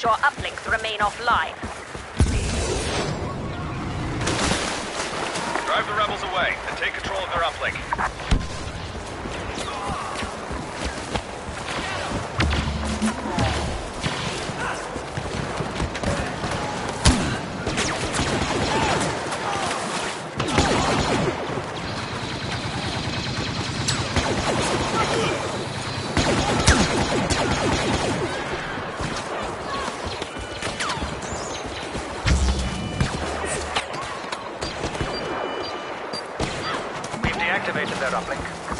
shore uplinks remain offline. Drive the rebels away and take control of their uplink. clear uplink.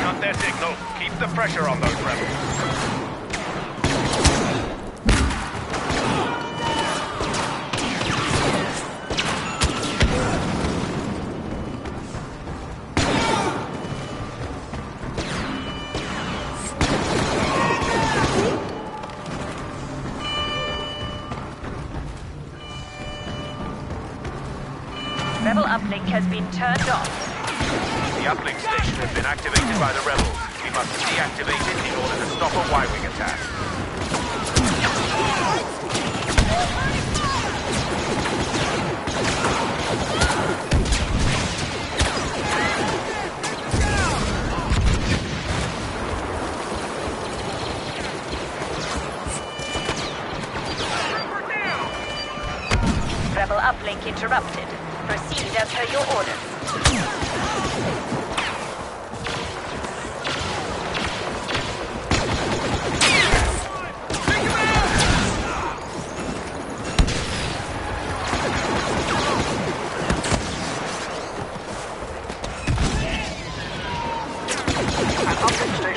Cut their signal. Keep the pressure on those rebels. Turned off. The uplink station has been activated by the rebels. We must deactivate it in order to stop a Y-wing attack.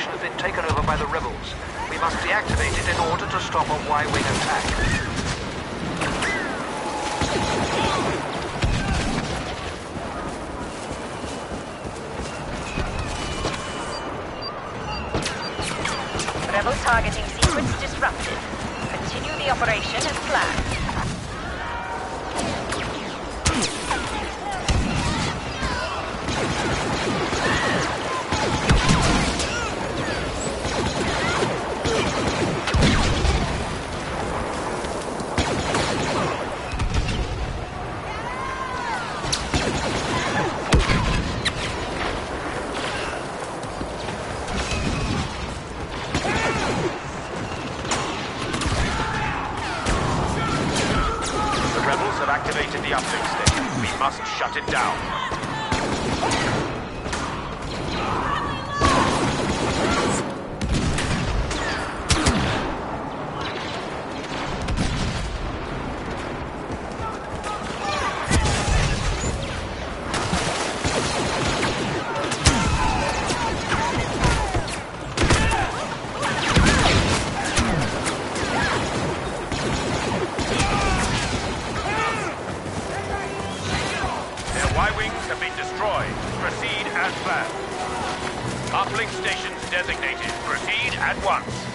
Station has been taken over by the rebels. We must deactivate it in order to stop a Y-wing attack. targeting sequence disrupted. Continue the operation as planned. transfer. Uplink stations designated. Proceed at once.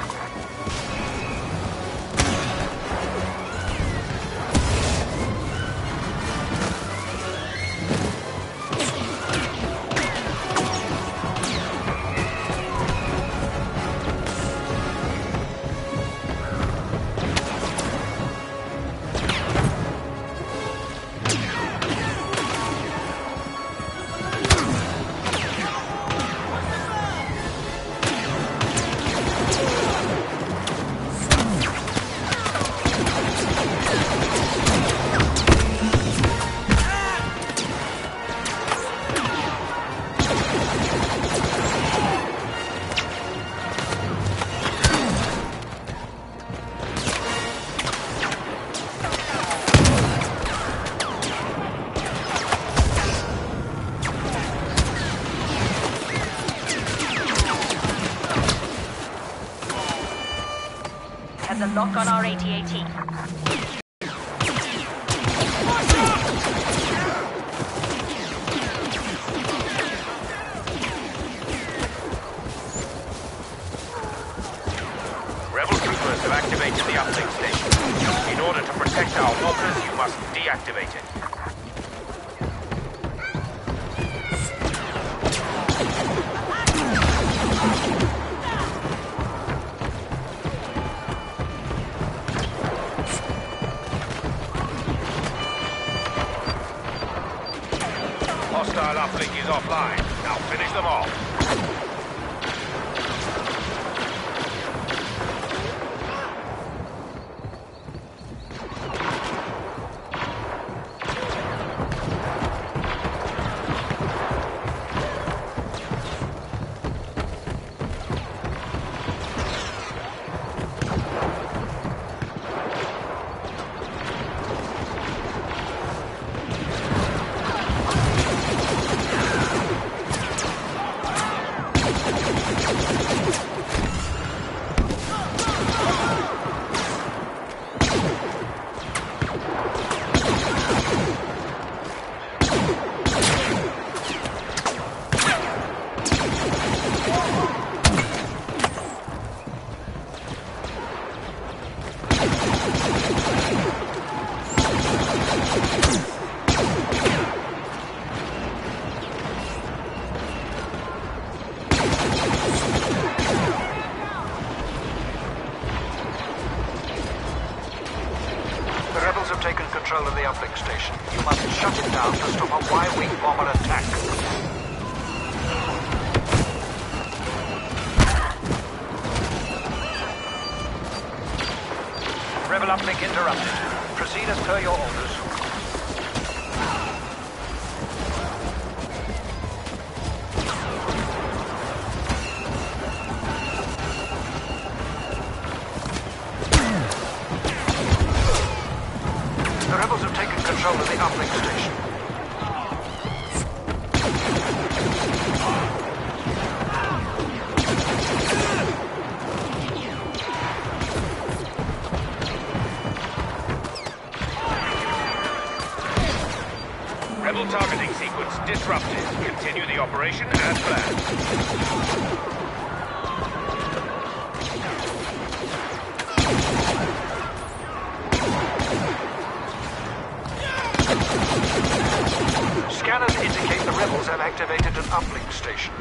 activated an uplink station.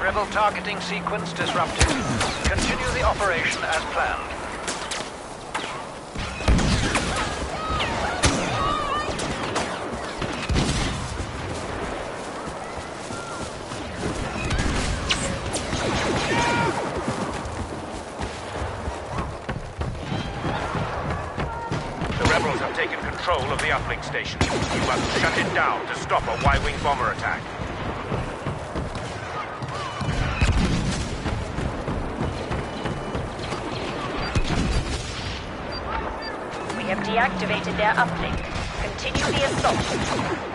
Rebel targeting sequence disrupted. Continue the operation as planned. control of the uplink station. You must shut it down to stop a Y-wing bomber attack. We have deactivated their uplink. Continue the assault.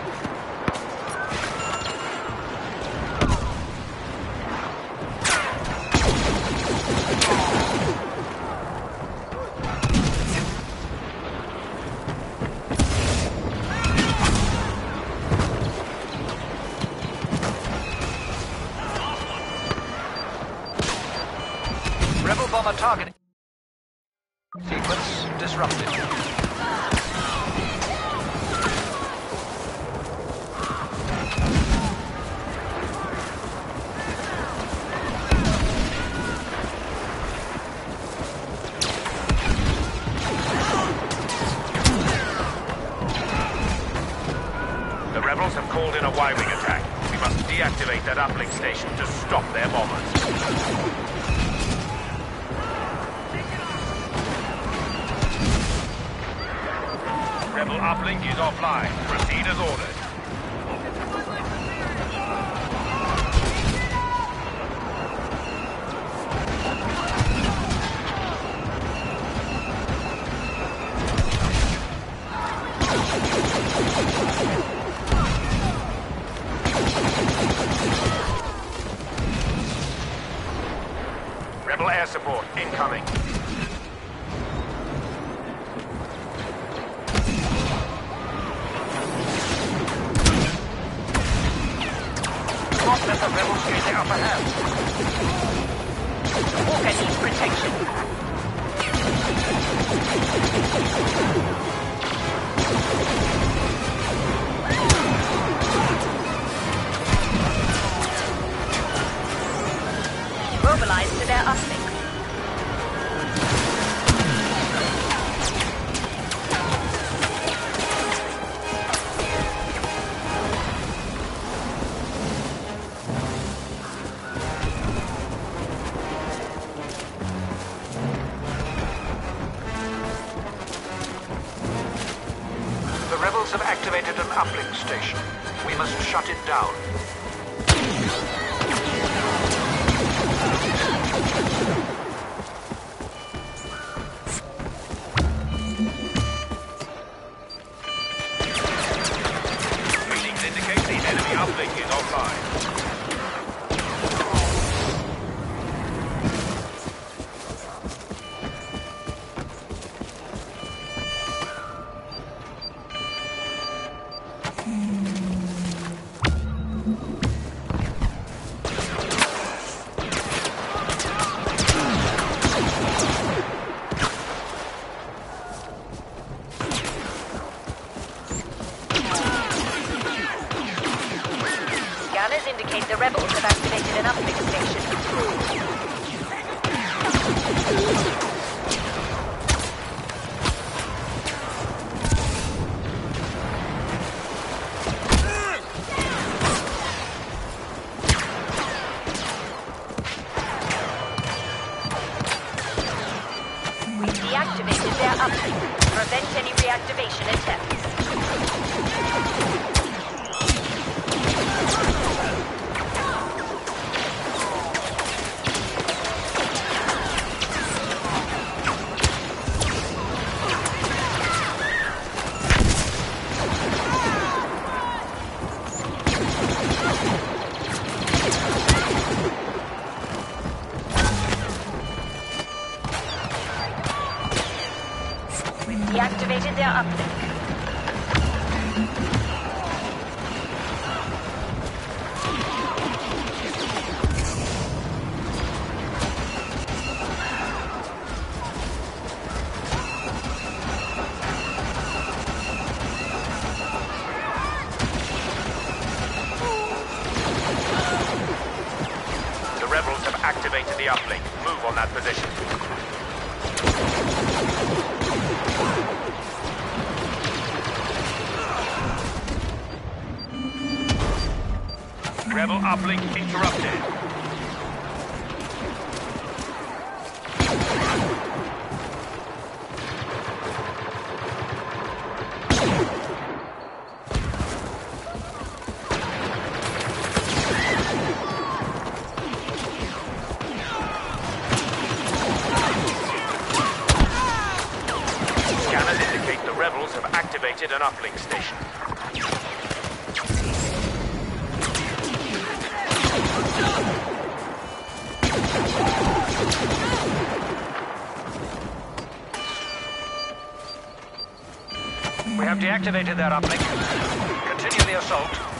Bomber targeting. Sequence disrupted. The rebels have called in a Y-wing attack. We must deactivate that uplink station to stop their bombers. Rebel uplink is offline. Proceed as ordered. Shut it down. The rebels have activated an uplink station. Activated the uplink. Move on that position. Rebel uplink interrupted. Scanners indicate the rebels have activated an uplink station. We have deactivated their uplink. Continue the assault.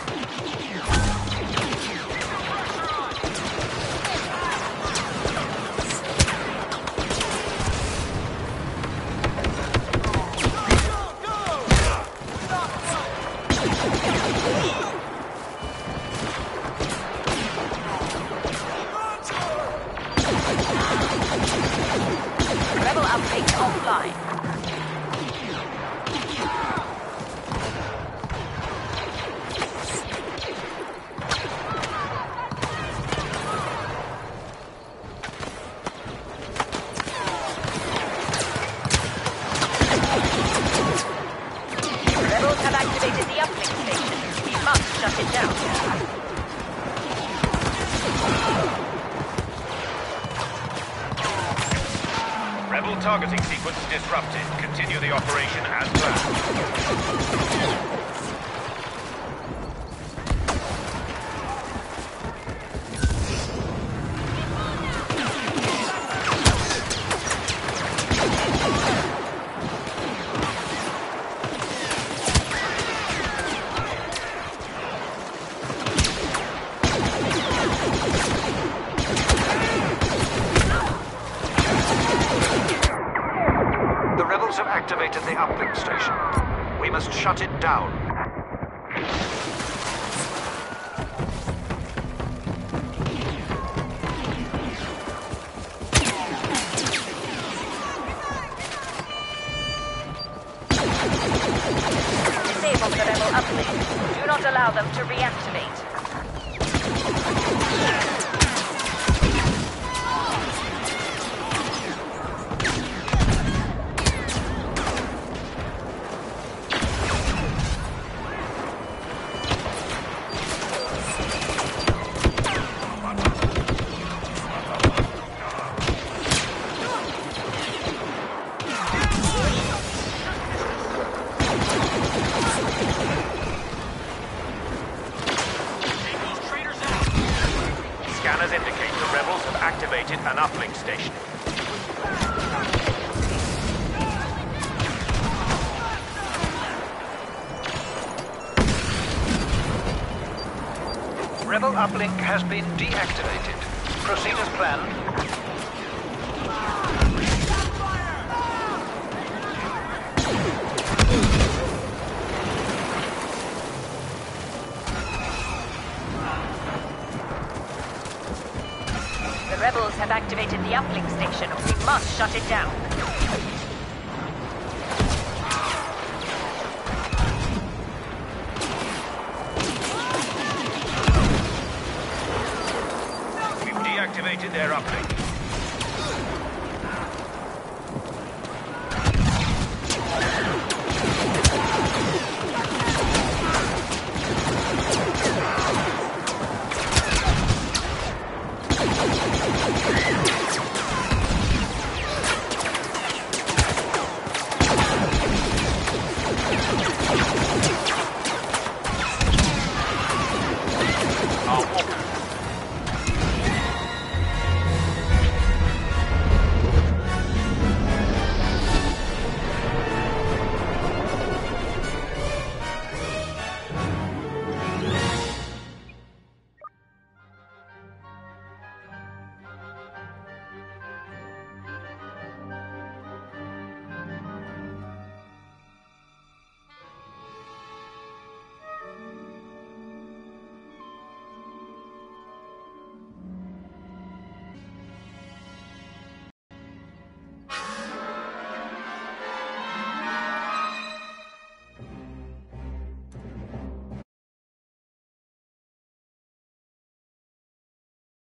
Take offline. Disable the rebel uplink. Do not allow them to reactivate. The rebels have activated an uplink station. Rebel uplink has been deactivated. Proceed as planned. Have activated the uplink station. We must shut it down. We've deactivated their uplink.